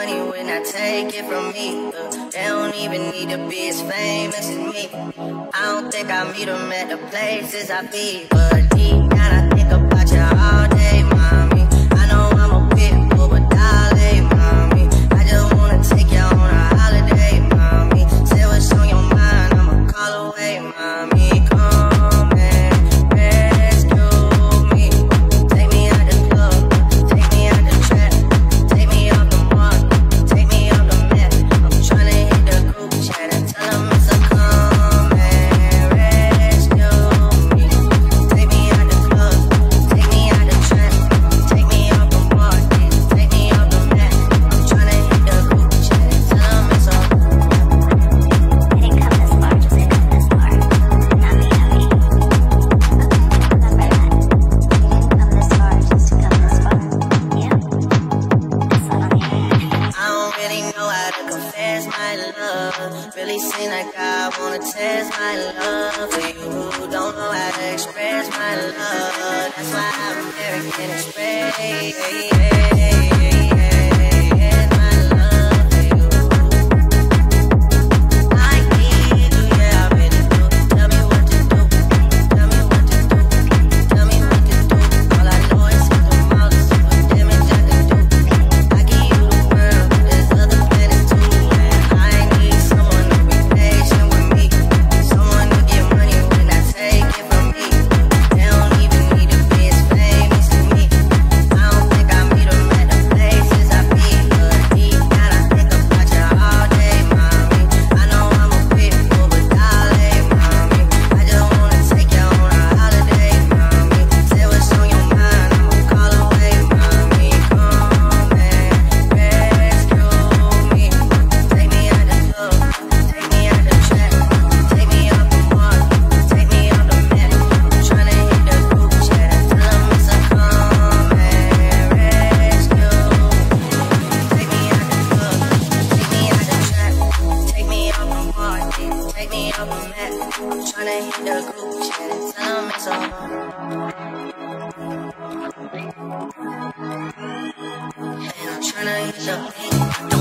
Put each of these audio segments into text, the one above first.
money when I take it from me. Uh, they don't even need to be as famous as me. I don't think I meet them at the places I be, but deep down in space. back. Tryna hit the group chat and tell them it's over. And I'm tryna hit the beat.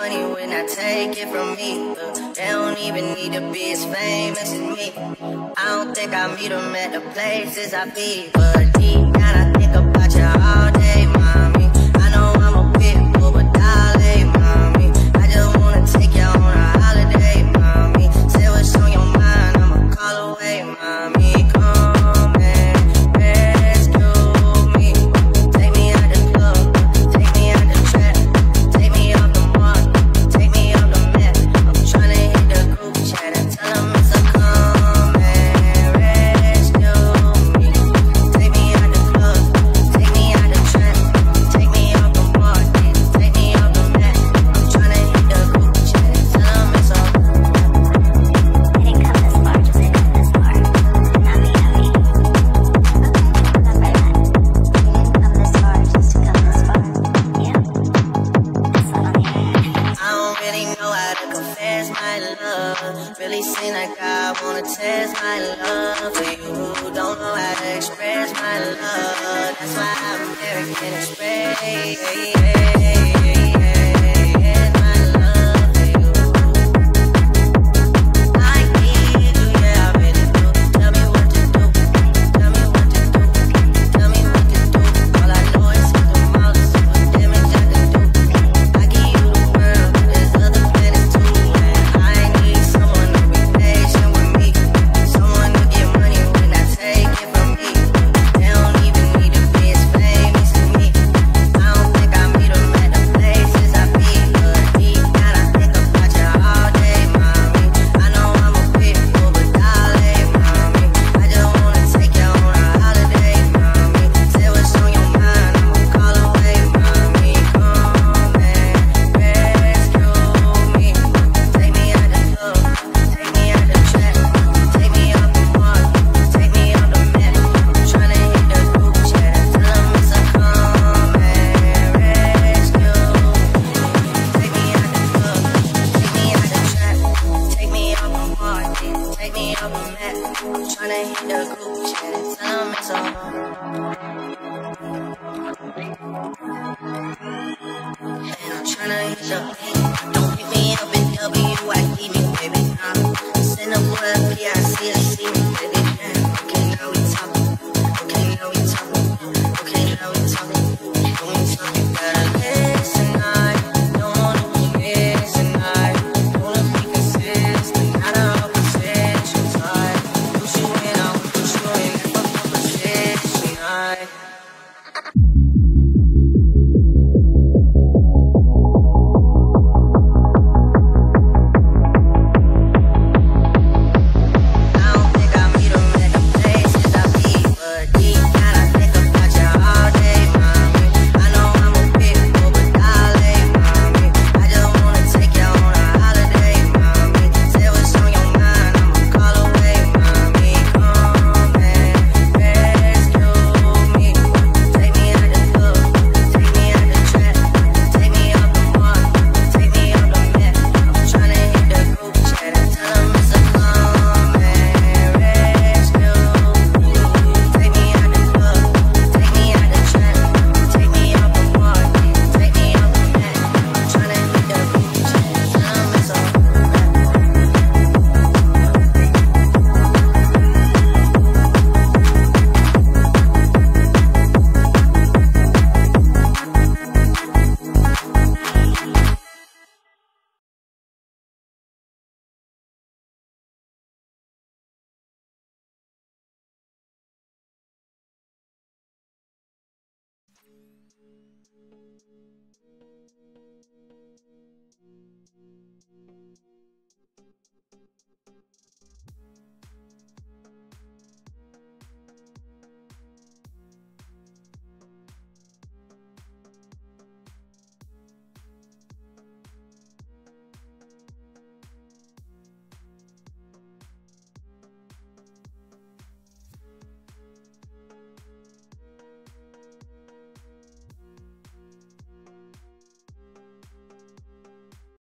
money when I take it from me. Uh, they don't even need to be as famous as me. I don't think I meet them at the places I be, but deep down I think about you all Really seem like I wanna test my love for you who don't know how to express my love. That's why I'm American Express.